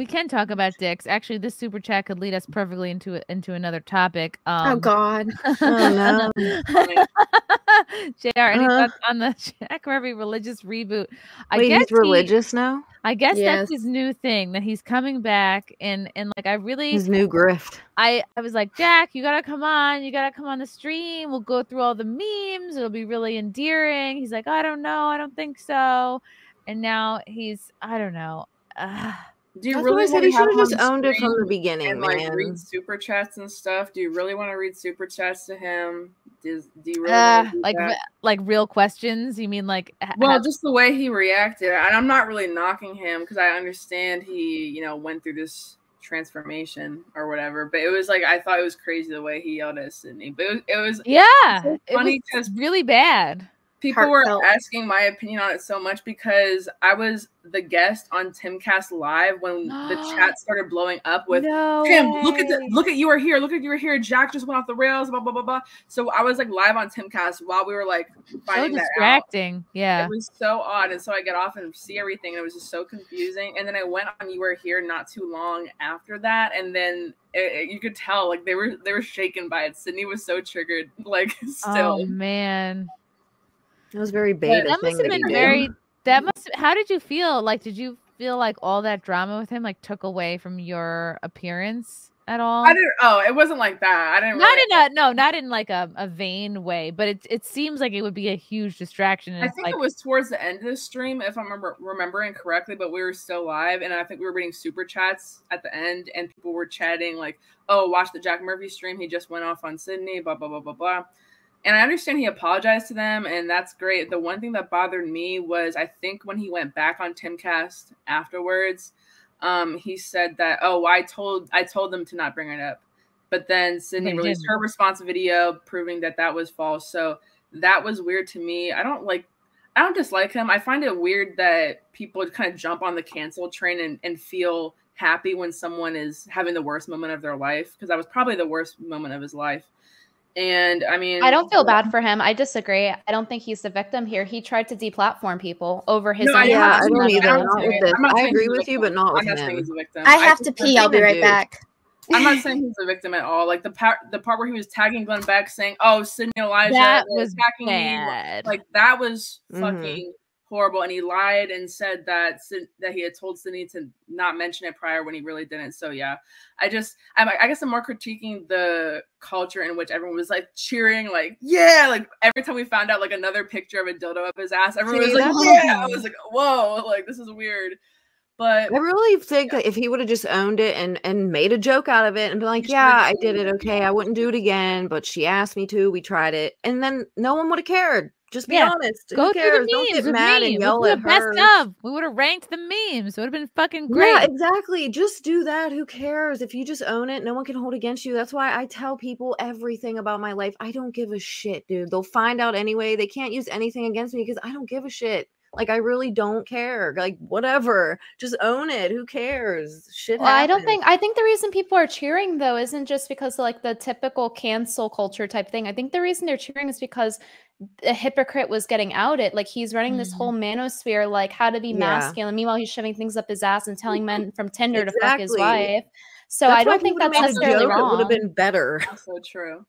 We can talk about dicks. Actually, this super chat could lead us perfectly into into another topic. oh Um, God. Oh, no. Jr. Any Uh-huh. thoughts on the Jack Murphy religious reboot? I Wait, guess he's he- religious now. I guess Yes. that's his new thing that he's coming back and and like I really His new grift. I I was like Jack, you gotta come on, you gotta come on the stream. We'll go through all the memes. It'll be really endearing. He's like, I don't know, I don't think so. And now he's I don't know. Ugh. Do you That's really what I said. want He to should have have just owned it from the screen beginning, and like man. read super chats and stuff? Do you really want to read super chats to him? Does, do you really Uh, wanna do like that? like real questions. You mean like Well, have- just the way he reacted, and I'm not really knocking him because I understand he, you know, went through this transformation or whatever. But it was like I thought it was crazy the way he yelled at Sydney. But it was, it was yeah, so it funny was 'cause- really bad. People Heartfelt. were asking my opinion on it so much because I was the guest on Timcast Live when the chat started blowing up with no Tim, look at the look at you are here, look at you are here. Jack just went off the rails, blah blah blah blah. So I was like live on Timcast while we were like so finding that out. distracting. Yeah. It was so odd, and so I get off and see everything, and it was just so confusing. And then I went on You Are Here not too long after that, and then it, it- you could tell like they were they were shaken by it. Sydney was so triggered, like oh, still. Oh man. It was very beta that thing must have that he been did. very that must how did you feel like did you feel like all that drama with him like took away from your appearance at all I didn't. Oh, it wasn't like that. I didn't. not really, in a no not in like a, a vain way but it, it seems like it would be a huge distraction and I think like it was towards the end of the stream, if I'm remember, remembering correctly, but we were still live, and I think we were reading super chats at the end, and people were chatting like, "Oh, watch the Jack Murphy stream. He just went off on Sydney." Blah blah blah blah blah. And I understand he apologized to them, and that's great. The one thing that bothered me was I think when he went back on Timcast afterwards, um, he said that, "Oh, I told I told them to not bring it up," but then Sydney They released didn't. her response video proving that that was false. So that was weird to me. I don't like I don't dislike him. I find it weird that people kind of jump on the cancel train and, and feel happy when someone is having the worst moment of their life because that was probably the worst moment of his life. And I mean, I don't feel bad for him. I disagree. I don't think he's the victim here. He tried to deplatform people over his No, own I- Yeah, I don't I either. don't with this. I'm not I agree with you, but not I'm with not saying him. he's a victim. I have to pee. I'll be right dude. back. I'm not saying he's a victim at all. Like the part, the part where he was tagging Glenn Beck, saying, "Oh, Sydney Elijah that was was attacking me," like that was Mhm. fucking horrible. And he lied and said that that he had told Sydney to not mention it prior when he really didn't. So yeah, I just, I'm, I guess I'm more critiquing the culture in which everyone was like cheering, like yeah, like every time we found out like another picture of a dildo up his ass, everyone See, was like yeah. I was like whoa, like this is weird. But I really think that if he would have just owned it and and made a joke out of it and been like, "Yeah, I did it. Okay, I wouldn't do it again, but she asked me to. We tried it, and then no one would have cared. Just be Yeah, honest. go Who through cares? the Don't memes get mad me. and yell at the best her. of. We would have ranked the memes. It would have been fucking great. Yeah, exactly. Just do that. Who cares? If you just own it, no one can hold against you. That's why I tell people everything about my life. I don't give a shit, dude. They'll find out anyway. They can't use anything against me because I don't give a shit. Like I really don't care. Like whatever. Just own it. Who cares? Shit Well, I don't think I think the reason people are cheering though isn't just because of, like the typical cancel culture type thing. I think the reason they're cheering is because a hypocrite was getting outed. Like he's running this whole mm-hmm. manosphere, like how to be Yeah. masculine. Meanwhile, he's shoving things up his ass and telling men from Tinder to fuck his wife. So That's I don't think that's made a necessarily joke, It would have been better that's so true.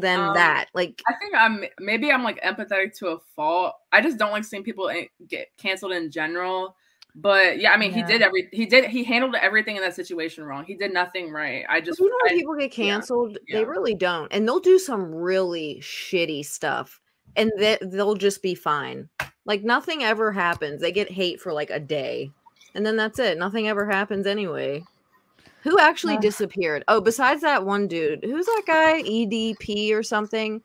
Than Um, that. Like I think I'm maybe I'm like empathetic to a fault. I just don't like seeing people get canceled in general. But yeah, I mean, he did every he did he handled everything in that situation wrong. He did nothing right. I just you know when I- people get yeah, canceled, yeah. they really don't, and they'll do some really shitty stuff, and they, they'll just be fine. Like nothing ever happens. They get hate for like a day, and then that's it. Nothing ever happens anyway. Who actually Ugh. disappeared? Oh, besides that one dude, who's that guy? EDP or something?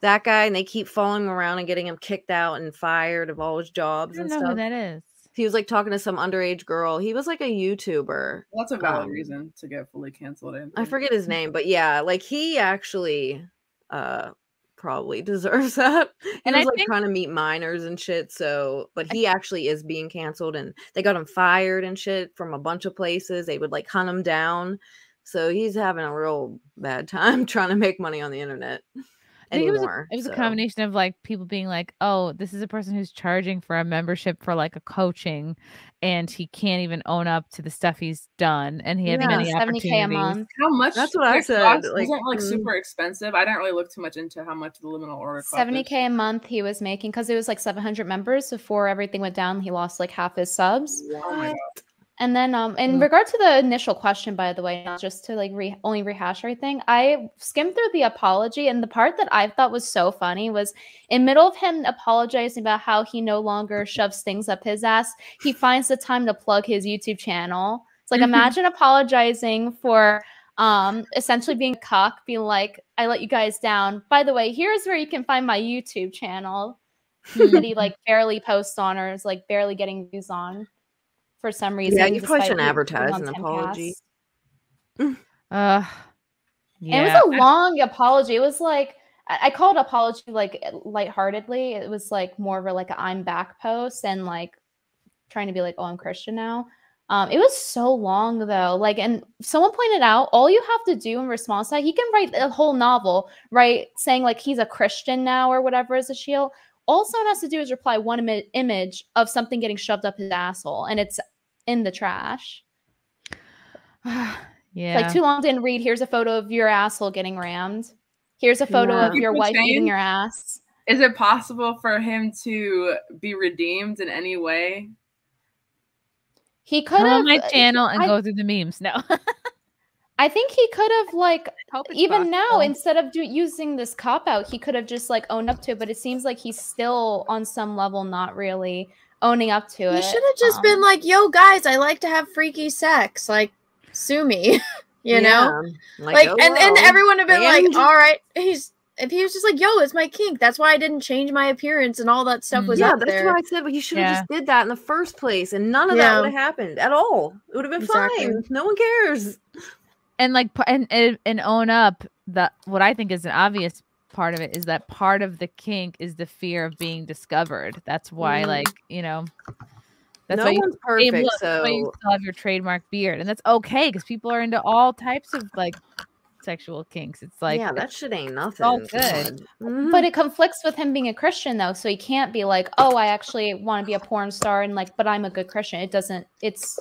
That guy, and they keep following him around and getting him kicked out and fired of all his jobs I jobs don't and know stuff. who that is. He was like talking to some underage girl. He was like a YouTuber. that's a valid um, reason to get fully canceled. I I forget his name, but yeah, like he actually uh probably deserves that. He And was I like think- trying to meet minors and shit. So, but he actually is being canceled, and they got him fired and shit from a bunch of places. They would like hunt him down. So he's having a real bad time trying to make money on the internet. I think it was, a, it was a combination of like people being like, "Oh, this is a person who's charging for a membership for like a coaching, and he can't even own up to the stuff he's done, and he had Yeah. many 70k a opportunities." month. How much? That's what I did it said, cost? like, Wasn't like mm. super expensive? I didn't really look too much into how much the liminal order 70k a month he was making because it was like 700 members before everything went down he lost like half his subs Oh my God. And then um in Mm. regard to the initial question by the way not just to like re- only rehash everything i skimmed through the apology and the part that i thought was so funny was in middle of him apologizing about how he no longer shoves things up his ass he finds the time to plug his youtube channel it's like Mhm. imagine apologizing for um essentially being a cock being like i let you guys down by the way here's where you can find my youtube channel that he like barely posts on or is like barely getting views on for some reason. Yeah, you probably shouldn't advertise an apology. casts. Uh, And yeah. It was a long apology. It was like I I call it apology like lightheartedly. It was like more of a like a I'm back post and like trying to be like, oh, I'm Christian now. Um, it was so long though. Like, and someone pointed out, all you have to do in response to that, he can write a whole novel, right? Saying like he's a Christian now or whatever as a shield. All someone has to do is reply one Im- image of something getting shoved up his asshole, and it's in the trash. yeah. Like too long didn't read. Here's a photo of your asshole getting rammed. Here's a photo Yeah. of your People wife eating your ass. Is it possible for him to be redeemed in any way? He could Come have on my uh, channel and I- go through the memes. No. I think he could have like Hope it's even now instead of do, using this cop out, he could have just like owned up to it. But it seems like he's still on some level not really owning up to it. He should have just Um, been like, "Yo, guys, I like to have freaky sex. Like, sue me." you know, Yeah. like, oh, and and everyone would have been And- like, "All right." He's if he was just like, "Yo, it's my kink. That's why I didn't change my appearance and all that stuff was yeah, up that's there." what I said. But he should have Yeah. just did that in the first place, and none of Yeah. that would have happened at all. It would have been Exactly. fine. No one cares. And like and, and and own up that what I think is an obvious part of it is that part of the kink is the fear of being discovered. That's why, Mhm. like you know, that's no why you, one's hey, perfect. look, that's why you so still have your trademark beard, and that's okay because people are into all types of like sexual kinks. It's like yeah, that shit ain't nothing. all good. on. Mhm. But it conflicts with him being a Christian though, so he can't be like, "Oh, I actually want to be a porn star," and like, "But I'm a good Christian." It doesn't. It's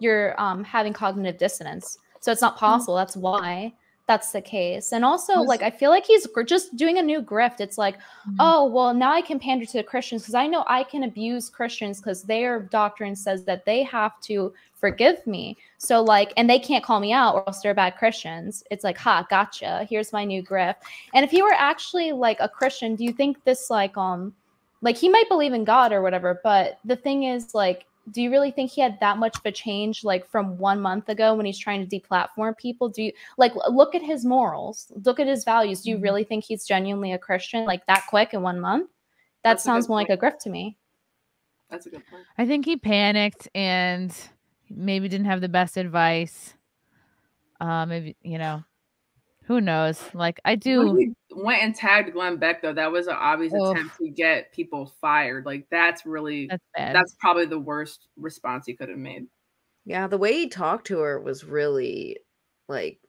you're um having cognitive dissonance, so it's not possible. That's why that's the case. And also, like, I feel like he's just doing a new grift. It's like, Mhm. oh, well, now I can pander to the Christians because I know I can abuse Christians because their doctrine says that they have to forgive me. So, like, and they can't call me out or else they're bad Christians. It's like, ha, gotcha. Here's my new grift. And if he were actually like a Christian, do you think this, like, um, like he might believe in God or whatever, but the thing is, like, do you really think he had that much of a change like from one month ago when he's trying to deplatform people do you like look at his morals look at his values do you Mhm. really think he's genuinely a christian like that quick in one month that That's sounds more like a point. grift to me That's a good point. I think he panicked and maybe didn't have the best advice. Uh, maybe you know, who knows? Like I do. He went and tagged Glenn Beck though, that was an obvious Oof. attempt to get people fired. Like that's really That's bad. that's probably the worst response he could have made. Yeah, the way he talked to her was really like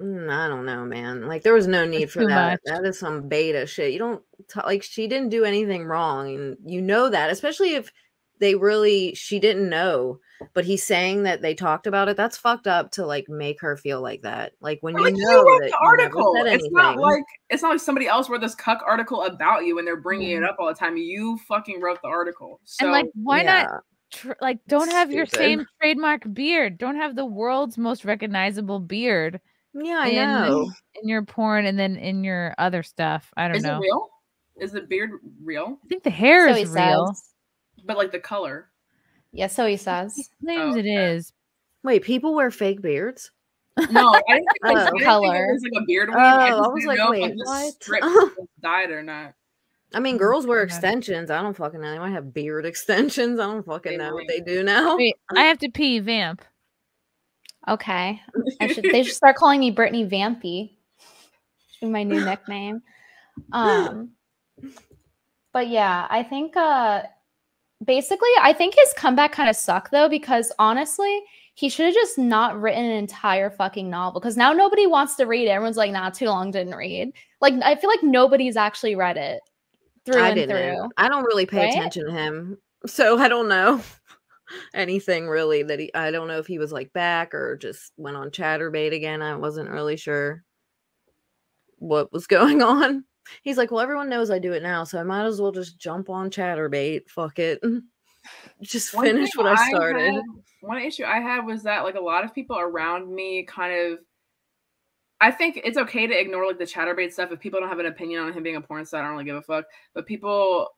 mm, I don't know, man. Like there was no need for that. much. That is some beta shit. You don't t- like she didn't do anything wrong and you know that, especially if they really she didn't know, but he's saying that they talked about it. That's fucked up to like make her feel like that. Like when But, you like know you wrote that the you never article. said It's not like it's not like somebody else wrote this cuck article about you and they're bringing Mhm. it up all the time. You fucking wrote the article. So and like, why not tr- like don't have your same trademark beard? Don't have the world's most recognizable beard Yeah, I in- know. in your porn and then in your other stuff. I don't is know. it real? Is the beard real? I think the hair so is real. says But like the color. Yeah so he He says claims Oh, it okay. is. Wait, people wear fake beards? No, I didn't think, Oh. I think it Color. was like a beard weave. Oh, I, I was like, wait, what? strip was dyed or not. I mean, Oh, girls wear God. extensions. I don't fucking know. They might have beard extensions. I don't fucking They know what they do now. Wait, I have to pee, vamp. okay I should, they should start calling me brittany vampy should be my new nickname um but yeah i think uh basically i think his comeback kind of sucked though because honestly he should have just not written an entire fucking novel because now nobody wants to read it. Everyone's like, nah, too long, didn't read. Like, I feel like nobody's actually read it through I and didn't. through. I don't really pay Right? attention to him, so I don't know anything really that he. I don't know if he was like back or just went on Chaturbate again. I wasn't really sure what was going on. He's like, well, everyone knows I do it now, so I might as well just jump on Chaturbate. Fuck it, just finish what I started. had- one issue I had was that like a lot of people around me kind of I think it's okay to ignore like the Chaturbate stuff if people don't have an opinion on him being a porn star. I don't really give a fuck. But people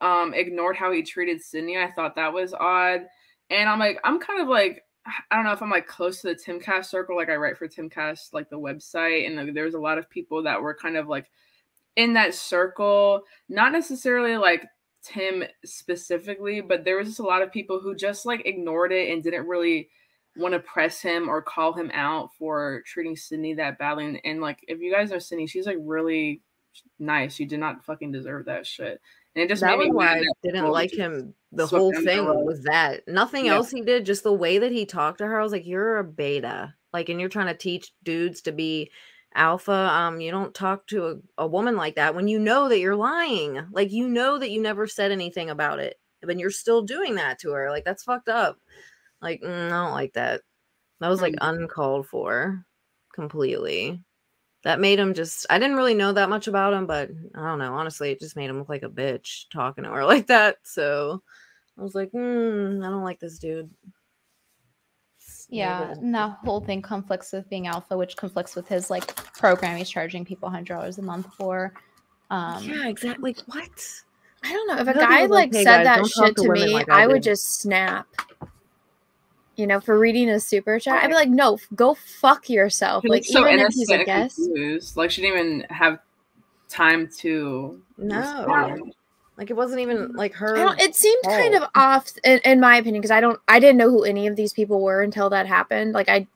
um ignored how he treated Sydney. I thought that was odd. And I'm like, I'm kind of like I don't know if I'm like close to the Timcast circle. Like I write for Timcast, like the website, and like, there's a lot of people that were kind of like in that circle, not necessarily like Tim specifically, but there was just a lot of people who just like ignored it and didn't really want to press him or call him out for treating Sydney that badly. And, and like, if you guys know Sydney, she's like really nice. You did not fucking deserve that shit. And it just that made was me why I didn't like him. The whole thing was that nothing Yeah. else he did, just the way that he talked to her. I was like, "You're a beta, like, and you're trying to teach dudes to be alpha. Um, you don't talk to a, a woman like that when you know that you're lying. Like, you know that you never said anything about it, but you're still doing that to her. Like, that's fucked up. Like, mm, I don't like that. That was like uncalled for, completely." That made him just I didn't really know that much about him, but I don't know. Honestly, it just made him look like a bitch talking to her like that. So I was like, hmm, I don't like this dude. Yeah, and that whole thing conflicts with being alpha, which conflicts with his like program he's charging people hundred dollars a month for. Um, yeah, exactly. What? I don't know if a Hope guy like okay, said guys. that shit to to me, like I I, would just snap. You know, for reading a super chat, I'd be like, "No, f- go fuck yourself." She Like, so even if he's a guest, confused. Like she didn't even have time to No. respond. Like it wasn't even like her. It seemed kind of off, in, in my opinion, because I don't, I didn't know who any of these people were until that happened. Like, I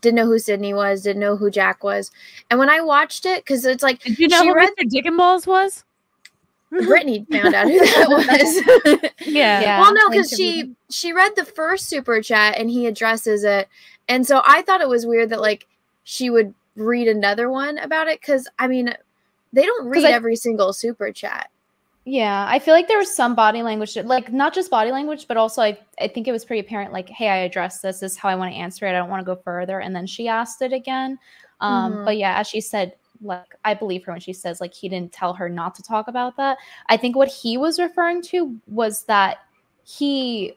didn't know who Sydney was, didn't know who Jack was, and when I watched it, because it's like Did you know She who read- Mr. Dick and Balls was? Brittany found out who that was. Yeah. Yeah. well, no, because she she read the first super chat and he addresses it, and so I thought it was weird that like she would read another one about it because I mean they don't read I- every single super chat. Yeah, I feel like there was some body language, like not just body language, but also I, I think it was pretty apparent, like, hey, I addressed this, this is how I want to answer it. I don't want to go further. And then she asked it again. Um, Mhm. But yeah, as she said, like, I believe her when she says, like, he didn't tell her not to talk about that. I think what he was referring to was that he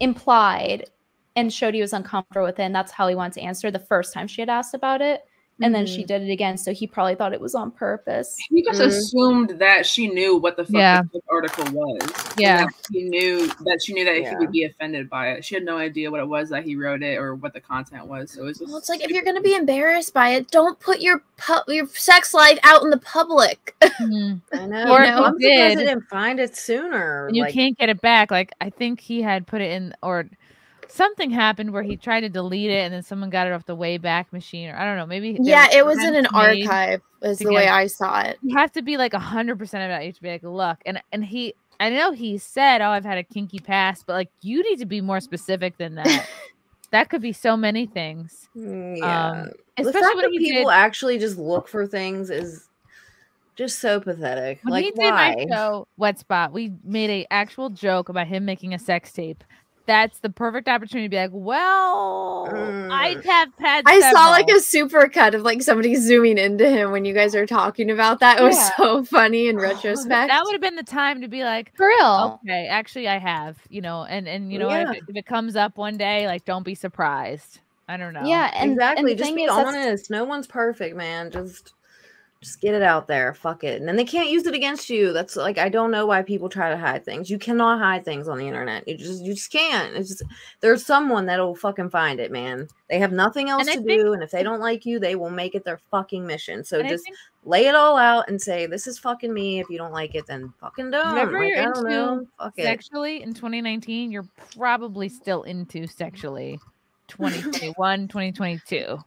implied and showed he was uncomfortable with it. And that's how he wanted to answer the first time she had asked about it. And then Mm-hmm. she did it again. So he probably thought it was on purpose. He just Mhm. assumed that she knew what the fuck Yeah. the article was. Yeah. He knew that she knew that he would be offended by it. She had no idea what it was that he wrote it or what the content was. So it was just Well, it's like if you're gonna be embarrassed by it, don't put your pu- your sex life out in the public. Mhm. I know. Or if I'm you surprised did- I didn't find it sooner. And you like, can't get it back. Like I think he had put it in, or something happened where he tried to delete it, and then someone got it off the Wayback Machine, or I don't know. Maybe there yeah, it was in an archive. Is the way I saw it. You have to be like hundred percent about. it. You have to be like, look, and and he. I know he said, "Oh, I've had a kinky past," but like you need to be more specific than that. that could be so many things. mm, yeah. Um, the especially fact when that people did actually just look for things is just so pathetic. when like he did why? my show Wet Spot. We made a actual joke about him making a sex tape. That's the perfect opportunity to be like, well, I have had. I saw like a super cut of like somebody zooming into him when you guys are talking about that. It was Yeah. so funny in oh, retrospect. That would have been the time to be like, For real. okay, actually, I have, you know, and and you oh, know, if, it, if it comes up one day, like, don't be surprised. I don't know. Yeah, and exactly. And just be honest. No one's perfect, man. Just just get it out there. Fuck it. And then they can't use it against you. That's like I don't know why people try to hide things. You cannot hide things on the internet. You just you just can't. It's just there's someone that'll fucking find it, man. They have nothing else And to think- do, and if they don't like you, they will make it their fucking mission. So just think lay it all out and say, This is fucking me. If you don't like it, then fucking don't. Whatever Like, you're into know. Fuck it. sexually in 2019, you're probably still into sexually 2021, 2022.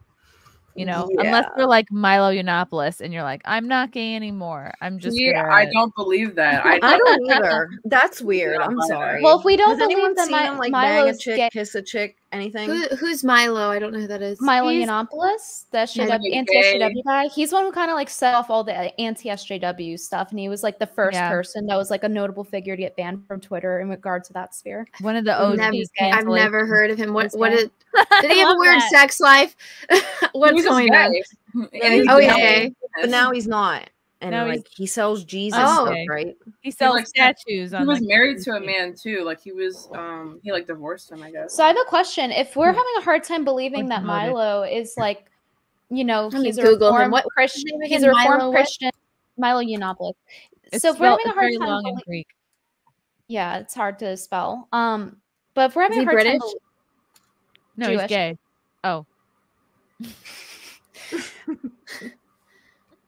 You know, unless Yeah. you're like Milo Yiannopoulos and you're like, I'm not gay anymore. I'm just. yeah, gonna- I don't believe that. I, I don't either. That's weird. I'm sorry. Well, if we don't Has believe that seen Mi- him like bang a chick, gay- kiss a chick, anything? Who, who's Milo? I don't know who that is. Milo He's- Yiannopoulos, the SJW, he's anti SJW guy. He's one who kind of like set off all the uh, anti SJW stuff, and he was like the first Yeah. person that was like a notable figure to get banned from Twitter in regard to that sphere. One of the I've never. I've never heard of him. What? This What did? Did he have a weird that. sex life? What's He's going on? And he's Oh, he's gay. gay. but now he's not. And Now like he sells Jesus Oh. stuff, right? He sells like, statues. He on was like, married to a man too. Like he was, um, he like divorced him, I guess. So I have a question. If we're having a hard time believing that. Milo is like, you know, Let he's a Google him. What- Christian, he's a reformed Milo what? Christian, Milo Yiannopoulos. It's so if we're spelled- having a hard very time, long in Greek. yeah, it's hard to spell. Um, but if we're having Is a hard British? time, bel- No, he's gay. Oh,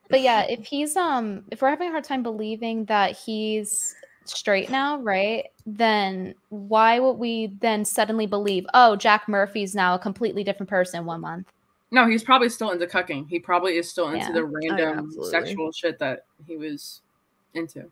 but yeah, if he's um, if we're having a hard time believing that he's straight now, right? Then why would we then suddenly believe, oh, Jack Murphy's now a completely different person one month? no, he's probably still into cucking. He probably is still into Yeah. the random absolutely. sexual shit that he was into.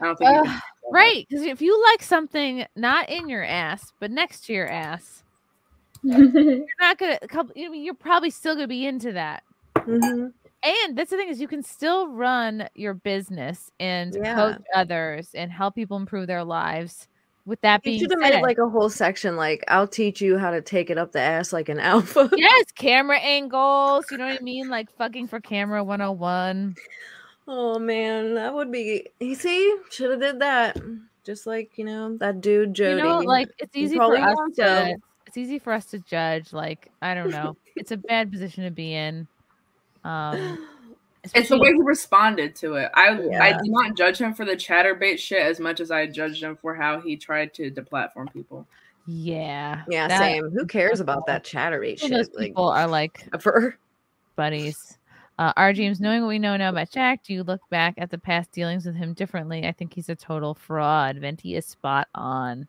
I don't think. he right. Because if you like something not in your ass but next to your ass, you're not gonna. couple- you know, You're probably still gonna be into that. Mhm. And that's the thing is, you can still run your business and Yeah. coach others and help people improve their lives. With that You being should have said, made like a whole section like I'll teach you how to take it up the ass like an alpha. yes, camera angles. You know what I mean? Like fucking for camera 101. Oh man, that would be. You see, should have did that. Just like you know that dude Jody. You know, like it's easy for us wants to. It's easy for us to judge. Like I don't know. it's a bad position to be in. Um, It's the way he responded to it. I I Yeah. did not judge him for the Chaturbate shit as much as I judged him for how he tried to deplatform people. Yeah. yeah, that- same. Who cares about that Chaturbate some of Those shit? Like, people are like ever. buddies. Uh, our James, knowing what we know now about Jack, do you look back at the past dealings with him differently? I think he's a total fraud. Venti is spot on.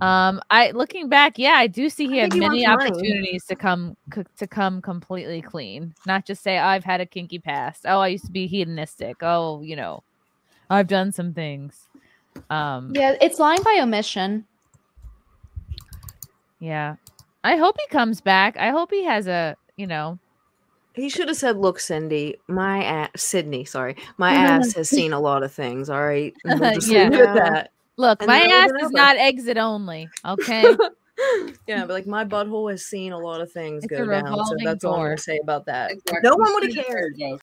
Um, I looking back, yeah, I do see he I had think he many wants money. opportunities to come c- to come completely clean, not just say I've had a kinky past. Oh, I used to be hedonistic. Oh, you know, I've done some things. Um, Yeah, it's lying by omission. yeah. I hope he comes back. I hope he has a, you know, He should have said, "Look, Cindy, my ass, Sydney, sorry, my ass has seen a lot of things. All right, we'll just Yeah. leave it at that. Look, And my ass is been not exit only. Okay. yeah, but like my butthole has seen a lot of things It's go down. So revolving that's all I'm gonna say about that. Exactly. No one would have cared. Joe.